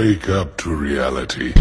Wake up to reality.